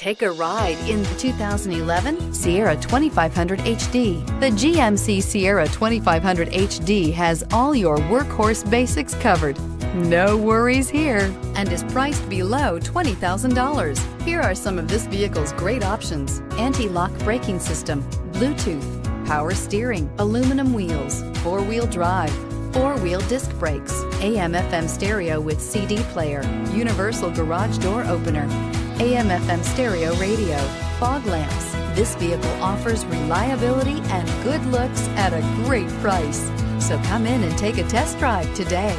Take a ride in the 2011 Sierra 2500 HD. The GMC Sierra 2500 HD has all your workhorse basics covered. No worries here and is priced below $20,000. Here are some of this vehicle's great options. Anti-lock braking system, Bluetooth, power steering, aluminum wheels, four-wheel drive, four-wheel disc brakes, AM FM stereo with CD player, universal garage door opener, AM FM stereo radio, fog lamps. This vehicle offers reliability and good looks at a great price. So come in and take a test drive today.